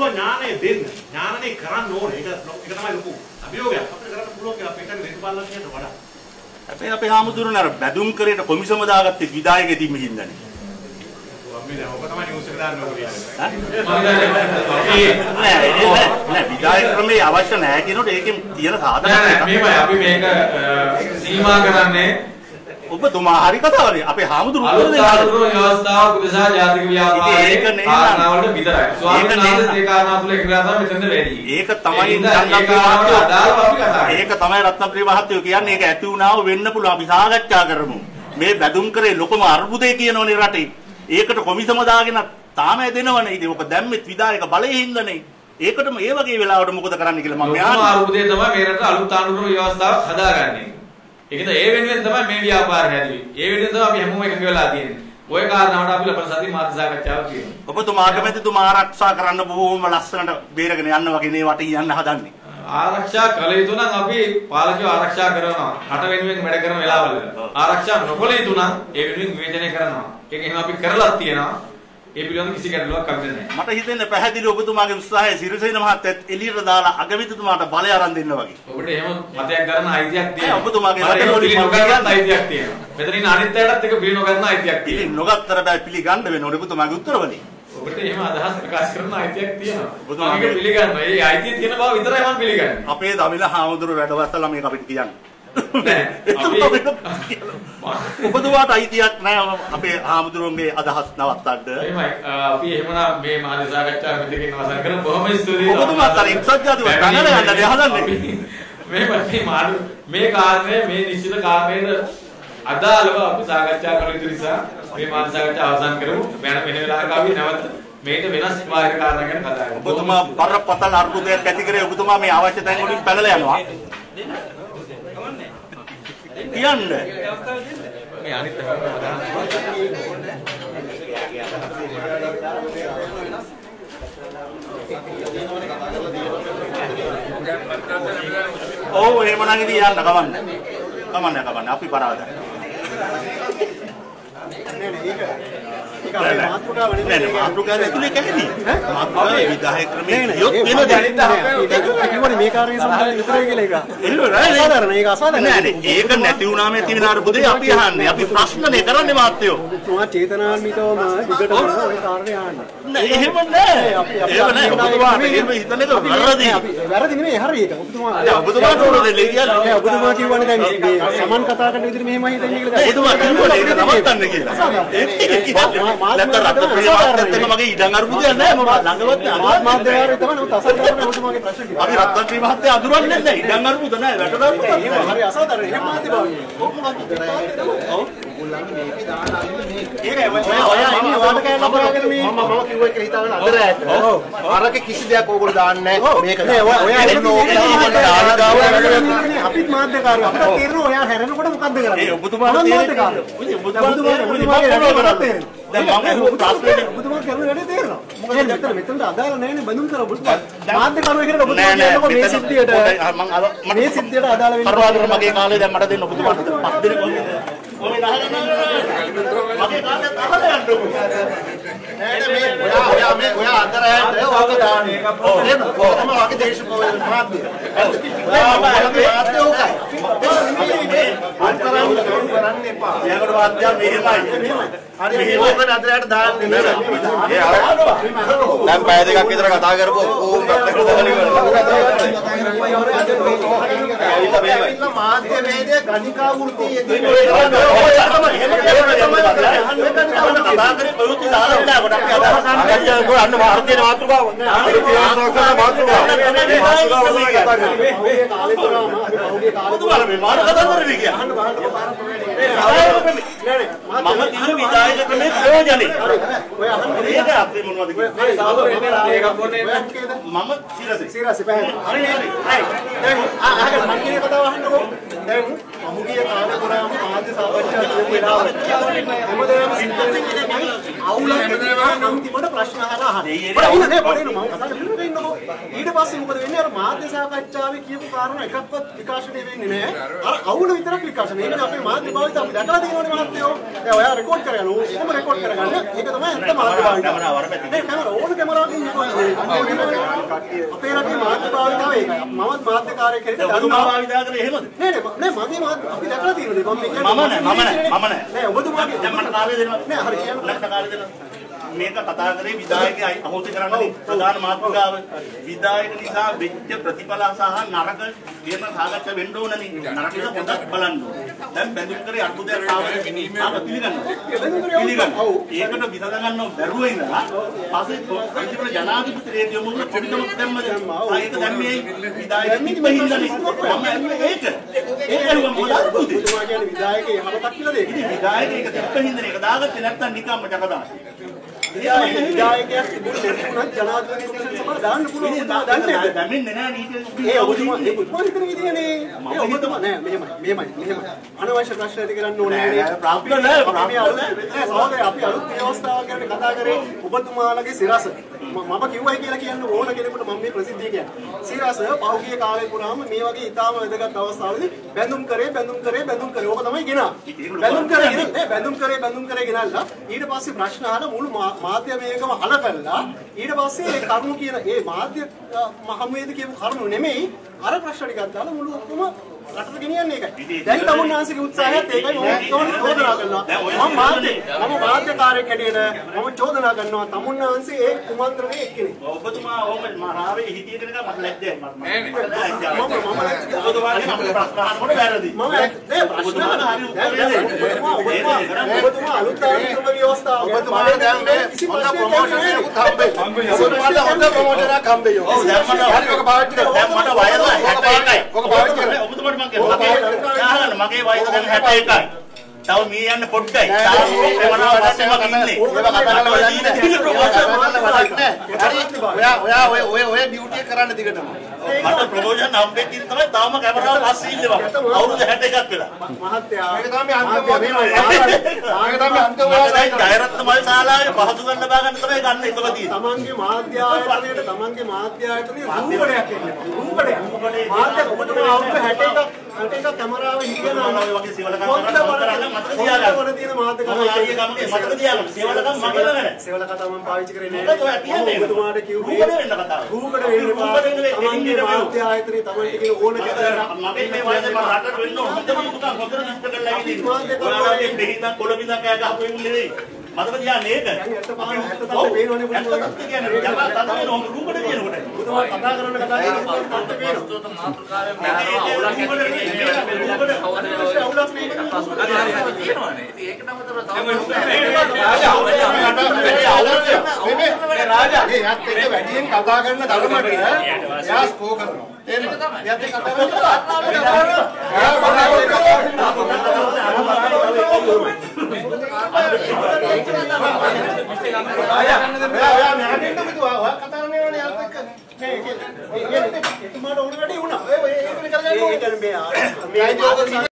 පුළුවන් ඥානය දෙන්න. ඥානනේ කරන්න ඕනේ. ඒක ඒක තමයි ලොකු අභියෝගයක්. අපිට කරන්න පුළුවන් කියලා අපේ එකේ දේශපාලන කියන්න වඩා. අපේ අපේ හාමුදුරනේ අර බැදුම් කරේට කොමිසම දාගත්තේ විදායක ටීම් එකකින් දන්නේ. අපි දැන් ඔබ තමයි නිවුස් එක දාන්න ඕනේ. නෑ නෑ නෑ විදායක ක්‍රමේ අවශ්‍ය නැහැ කියනකොට ඒකෙන් තියෙන සාධක නෑ නෑ මේමයි අපි මේක සීමා කරන්නේ ඔබතුමා හරි කතාවනේ අපේ හාමුදුරු උත්තර දෙන්න. ආණ්ඩුව ව්‍යවස්ථාව උදෙසා ජාතික ව්‍යාපාරයේ ඒක නේ කාරණාවලට විතරයි. ස්වාමීන් වහන්සේ ඒ කාරණා තුල එක කරා තමයි මෙතනද වැඩි. ඒක තමයි රත්නප්‍රිය මහත්තයෝ- අදාළව අපි කතා කරන්නේ. ඒක තමයි රත්නප්‍රිය මහත්තයෝ කියන්නේ ඒක ඇති වුණාව වෙන්න පුළුවන් අපි සාකච්ඡා කරමු. මේ බැදුම් කරේ ලොකම අර්බුදේ කියනෝනේ රටේ. ඒකට කොමිසම දාගෙන තාම දෙනවනේ. ඉතින් ඔක දැම්මෙත් විදායක බලයේ හින්දානේ. ඒකටම ඒ වගේ වෙලාවට මොකද කරන්න කියලා මම මෙහාට අරුබුදේ තමයි මේ රටට අලුත් ආණ්ඩුව ව්‍යවස්ථාවක් හදාගන්නේ. ඒකද ඒ වෙනුවෙන් තමයි මේ ව්‍යාපාර හැදුවේ. ඒ වෙනුවෙන් තමයි අපි හැමෝම එකඟ වෙලා තියෙන්නේ. ওই කාරණාවට අපි ලබන සතියේ මාධ්‍ය සාකච්ඡාවක් තියෙනවා. ඔබතුමා අගමැතිතුමා ආරක්ෂා කරන්න බොහෝම ලස්සනට බේරගෙන යන්න වගේ නේ වට යන්න හදන්නේ. ආරක්ෂා කළ යුතු නම් අපි පාලකයෝ ආරක්ෂා කරනවා. රට වෙනුවෙන් වැඩ කරන වෙලාවල. ආරක්ෂා නොකළ යුතු නම් ඒ වෙනුවෙන් විවේචනය කරනවා. ඒක එහෙම අපි කරලත් තියෙනවා. ඒ පිළිබඳව කිසි ගැටලුවක් අපිට නැහැ. මට හිතෙන්නේ පැහැදිලි ඔබතුමාගේ උත්සාහය සිරිසේන මහත්තයත් එළියට දාලා අගමැතිතුමාට බලය අරන් දෙන්න වගේ. ඔබට එහෙම මතයක් ගන්න අයිතියක් තියෙනවා. ඔබතුමාගේ රටේ පිළි නොගන්න අයිතියක් තියෙනවා. මෙතන ඉන්න අනිත් අයටත් ඒක පිළි නොගන්න අයිතියක් තියෙනවා. නොගත්තර බෑ පිළිගන්න වෙන ඔබතුමාගේ උත්තරවලින්. ඔබට එහෙම අදහස් ප්‍රකාශ කරන අයිතියක් තියෙනවා. ඔබතුමා මම ඒක පිළිගන්නවා. ඒ අයිතිය තියෙන බව විතරයි මම පිළිගන්නේ. අපේ දමිළ හාමුදුරුවෝ වැඩවස්සලා මේක අපිට කියන්නේ. නෑ. ඔබතුමාට අයිතියක් නැහැ අපේ හාමුදුරුවන්ගේ අදහස් නවත්තන්න. එහෙමයි. අපි එහෙමනම් මේ මාධ්‍ය සාකච්ඡාව මෙතකින් අවසන් කරමු. බොහොම ස්තුතියි. ඔබතුමාත් අර එක්සත් ජාතික කනල යන්න හදන්නේ. මේ මේ මාඩු මේ කාරණය මේ නිශ්චිත කාරණයට අදාළව අපි සාකච්ඡා කළ යුතු නිසා මේ මාධ්‍ය සාකච්ඡාව අවසන් කරමු. වෙන වෙන වෙලාවක අපි නැවත මේකට වෙනස් බාහිර කාරණා ගැන කතා කරමු. ඔබතුමා බරපතල අර්බුදයක් ඇති කරේ ඔබතුමා මේ අවශ්‍ය තැන් වලින් පැනලා යනවා. කියන්න. මේ අනිත් පැත්තට අදහස් ඔව් එහෙමනම් ඉතින් යන්න කමන්න. කමන්න කමන්න අපි පරාදයි. මේ සම්බන්ධයෙන් විතරයි කියලා එක. එළව නෑ අසාධාරණ ඒක අසාධාරණ. නෑ නෑ ඒක නැති වුණාම තියෙන අර්බුදේ අපි අහන්නේ. අපි ප්‍රශ්නනේ කරන්නේ මාත්‍යෝ. තුමා චේතනාන්විතවම දිගටම ওই කාර්යය ආන්නේ. නෑ එහෙම නෑ. අපි අපි එහෙම නෑ. ඔබතුමාට එහෙම හිතන එක වැරදි. අපි වැරදි නෙමෙයි හරි ඒක. ඔබතුමා නෑ, ඔබතුමාට ඕන දෙන්නේ. නෑ ඔබතුමා කියවනේ දැන් සමන් කතා කරන විදිහට මෙහෙමයි හිතන්නේ කියලා. ඔබතුමා කිව්වනේ ඒක නවත්තන්න කියලා. ඒක කියන්නේ. නැත්නම් රත්නප්‍රිය මහත්තයත් එක්ක මගේ ඉඩම් අර්බුදයක් නෑ මම ළඟවත් නෑ. මාධ්‍යවාරය තමයි නමුත් අසාධාරණ ඔබතුමාගේ ප්‍රශ්න කියලා. අපි රත්නප්‍රිය මහත්තයා අඳුරන්නේ නැහැ. ඉඩම් අර්බුද නෑ. වැටුණා අර්බුදක් එහෙම නෑ. හරි අසාධාරණ. එහෙම මාධ්‍ය භාවිය. ඒක ඔය ඔය ඉන්නේ වාට කෑල්ල අපරාගෙන මේ මම මම කිව්ව එක හිතාගෙන අදර ඈත. අරක කිසි දෙයක් ඕගොල්ලෝ දාන්නේ නැහැ. මේක නෑ ඔය ඔය ඕක අපිත් මාධ්‍යකාරයෝ අපිට තේරෙනවා ඔයා හැරෙනකොට මොකද්ද කරන්නේ? ඒ තේරෙන්නේ? මාධ්‍යකාරයෝ. ඔබතුමා මට තේරෙනවා දැන් මම ප්‍රශ්නේ ඔබතුමා කරන වැඩේ තේරෙනවා. මොකද නැත්තම් මෙතනට අදාළ නැහැනේ බඳුන් කර ඔබතුමා. මාධ්‍යකාරයෝ කියන ඔබතුමා නෑ නෑ. කියනකොට මේ සිද්ධියට මම මේ සිද්ධියට අදාළ වෙන්නේ කරවාගෙන මගේ කාලේ දැන් මට දෙන්න ඔබතුමාට පස් දෙනෙක් වගේ ඔය මගේ කාලේ අහලා යන්න නෑ නෑ මේ ඔයා ඔයා මේ ඔයා ඈත ඔක දාන්නේ. එහෙම කොහොම වගේ දේශපාලන මාධ්‍ය. මාධ්‍ය ඕකයි. අන්තරාංග කරන්න එපා. ඊයකට වාද්‍යය මෙහෙමයි හරි මේක අදර ඈත දාන්නේ නෑ. දැන් පැය දෙකක් විතර කතා කරපුවා ඕම් පැත්තකට දාලා ඇවිල්ලා මාධ්‍ය වේදයේ ගණිකා වෘත්තිය කතා කරේ ප්‍රවෘත්ති දාලා නෑ කොට අපි අදහස් ගන්න අන්න වාර්තේ මාතෘකාව ඔබතුමාලා මේ මාන කතා කරන්නේ කියන්නේ මම දින විදායක ක්‍රමේ ප්‍රයෝජනේ ඒක අපේ මොනවද කියන්නේ? ඒකක් බොන්නේ මම සිරසේ. සිරාසි පැහැදිලි. හරි නේද? හරි. දැන් අහගෙන මම කියන කතාව අහන්නකෝ දැන් අමුගිය කාලේ පුරාම මාධ්‍ය සාකච්ඡා කරපු වෙලාවට හැමදාම සිද්ධ වෙන්නේ? අවුලක් නම් තිබුණ ප්‍රශ්න අහලා අහන්නේ. පොඩ ඉන්න නේ පොඩ ඉන්න මම කතා කරගෙන ඉන්නකෝ ඊට පස්සේ මොකද වෙන්නේ? අර මාධ්‍ය සාකච්ඡාවේ කියපු කාරණා එකක්වත් විකාශනය වෙන්නේ නැහැ අර අවුල විතරක් විකාශ මේකනේ අපේ මාධ්‍ය භාවිත අපි දැකලා තියෙනවනේ මහත්තයෝ. දැන් ඔයා රෙකෝඩ් කරගන්න. ඕකම රෙකෝඩ් කරගන්න. ඒක තමයි ඇත්ත මාධ්‍ය භාවිත. නේ කැමරා ඕන කැමරාවකින් අපේ රටේ මාධ්‍ය භාවිතාව ඒකයි මමත් මාධ්‍යකාරයෙක් හැටියට ඔබතුමා දන්නවා. භාවිතා කරේ එහෙමද? නෑ නෑ. නෑ මගේ මාධ්‍ය අපි දැකලා තියෙනනේ මම මේ මම නෑ මම නෑ මම නෑ. නෑ ඔබතුමාගේ දැන් මට කාලය දෙනවා. නෑ හරි කියන්න මට කාලය දෙනවා. මේක කතා කරේ විදායකයි අහෝසි කරන්නේ ප්‍රධාන මාතෘකාව. විදායක නිසා වෙච්ච ප්‍රතිඵල සහ නරක කියන සාකච්ඡා වෙන්න ඕනනේ නරක නිසා පොඩ්ඩක් බලන්න දැන් බැඳුම් කරේ අර්බුදයක් ආවද ආව පිළිගන්නවා. පිළිගන්නවා. ඒකට විසඳ ගන්නව බැරුව ඉඳලා පස්සේ අන්තිමට ජනාධිපති රේඩියෝ මොකද පොඩිකමක් දැම්මද ඒක දැම්මේ විදායක කිව්වින්දනේ මම ඇහුවේ ඒක. ඒක ඇහුවා මොකද අර්බුදේ. විධායකේ යහපතක් කියලා ඉතින් විදායක ඒක තිබ්බින්දනේ ඒක දාගත්තේ නැත්තම් නිකම්ම ජකදා විධායකයක් තිබුණේ නැතුණත් ජනාධිපති සභාව දාන්න පුළුවන් ඔබතුමා දන්නේ නැද්ද? දැනෙන්නේ නැහැ නීතිය ඒ ඔබතුමා ඒ ඔබතුමා හිතන විදියනේ. ඒ ඔබතුමා නෑ මෙහෙමයි මෙහෙමයි මෙහෙමයි. අනවශ්‍ය ප්‍රශ්න ඇති කරන්න ඕනේ නෑ නේද? ප්‍රාප්ත නෑ අපි ප්‍රාප්ත අලුත් නෑ නෑ සහෝදරය අපි අලුත් ව්‍යවස්ථාවක් ගැන කතා කරේ ඔබතුමාලගේ සිරස. මම කිව්වයි කියලා කියන්න ඕන කෙනෙකුට මම මේ ප්‍රසිද්ධිය කියන්නේ. සිරස පහුගිය කාලේ පුරාම මේ වගේ ඊටාම වැදගත් අවස්ථාවලදී බැඳුම් කරේ බැඳුම් කරේ බැඳුම් කරේ. ඕක තමයි ගෙනා. බැඳුම් කරේ නෑ බැඳුම් කරේ බැඳුම් කරේ ගෙනල්ලා ඊට පස්සේ ප්‍රශ්න අහලා මුළු මා- මාධ්‍ය මේකම හල කළා. ඊට පස්සේ ඒ කරුණු කියන ඒ මාධ්‍ය මහමේද කියපු කරුණු නෙමෙයි අර ප්‍රශ්න ටිකක් දාලා මුළු ඔක්කොම රටට ගෙනියන්නේ ඒකයි. දැන් තමුන්නාන්සේගේ උත්සාහයත් ඒකයි මම චෝදනා කරනවා. මම මාධ්‍ය මම මාධ්‍යකාරයෙක් හැටියට මම චෝදනා කරනවා තමුන්නාන්සේ ඒ කුමන්ත්‍රණයේ එක්කෙනෙක්. ඔබතුමා ඕම මහාවේ හිටිය කෙනෙක් මට ලැජ්ජයි මට මම මම නැති ඔබතුමාගේ අපේ ප්‍රශ්න අහනකොට වැරදි මම නෑ ප්‍රශ්න ඔබතුමාට හරි උත්තරය දෙන්න. ඔබතුමා ඔබතුමා ඔබතුමා අලුත් ආර්ථික ව්‍යවස්ථාව ගැන ඔබතුමාට දැන් මේ හොඳ ප්‍රොමෝෂන් නැහැ. එකකුත් හම්බෙයි. ඔබතුමාට හොඳ ප්‍රොමෝෂන් එකක් හම්බෙයි. ඔව් දැන් මට හරි ඔක පාවිච්චි කරන්න. දැන් මට වයස 61යි ඔක පාවිච්චි කරන්න. ඔබතුමාට මම කියනවා මගේ වයස දැන් 61යි තව මේ යන්න පොඩ්ඩයි. තාම එවනවා පස්සේ මම ඉන්නේ. ඒවා කතා කරලා වැඩක් නැහැ. ඔයා ඔයා ඔය ඔය ඔය ඩියුටිය කරන්න දිගටම. මට ප්‍රොමෝෂන් හම්බෙච්ච ඉතින් තමයි තාම කැමරාව පස්සේ ඉන්නේ මම අවුරුදු 61ක් වෙලා. මහත්තයා මේක තමයි අන්තිම. මේක තමයි අන්තිම මට දැන්. ජයරත්න මල් ශාලාවේ පහසු ගන්න බා ගන්න තමයි ගන්න එකම තියෙන්නේ තමන්ගේ මාධ්‍ය ආයතනයට තමන්ගේ මාධ්‍ය ආයතනයේ රූපඩයක් එන්නේ. රූපඩයක් මාධ්‍ය ඔබතුමා අවුරුදු 61ක් 61ක් කැමරාව හිටියනම් ඔය වගේ සේවලකම් හොඳ කරලා මතක තියාගන්න. බරට තියෙන මාධ්‍ය මම ආයේ ගමේ මතක තියාගන්න. සේවලකම් මගල නැහැ. සේවල කතා මම පාවිච්චි කරේ මොකද ඔය කියන්නේ? මම ඔබතුමාට කිව්වේ රූපඩ වෙන්න කතාව. රූපඩ වෙන්න එපා. තමන්ගේ මාධ්‍ය ආයතනයේ තමන්ට කියන ඕන කෙනෙක් මගේ මේ වයසේ මම රටට වෙන්න හොඳම පුතා හොඳට නිෂ්ඨ කරලා ඉන්නේ. ඔයාලගේ දෙහිඳන් කොළ බිඳන් කෑ ගහපු එන්නේ නෙවෙයි. මතක තියාගන්න ඒක. ඇත්ත තමයි පේනවනේ ඇත්ත ඔබතුමාට. තත්ත්වය කියන්නේ. ජමා තමයි. නෝ රූපඩ කියනකොට. ඔබතුමා කතා කරන කතා කරන තත්ත්වය පේනවා. අවුලක් නෙමෙයි. මේ රාජා මේ යත් එක්ක වැඩියෙන් කතා කරන ධර්මයට එයා ස්කෝ කරනවා. තේරෙනවද? යත් එක්ක කතා කරනවා. එයා ඔයා ඔයා මෙහාට එන්න කිව්වා. ඔයා කතා කරනවනේ යත් එක්ක. මේ එතුමාට ඕන වැඩේ වුණා. ඔය ඔය ඒක කරගන්න ඒ කියන්නේ මේ මේ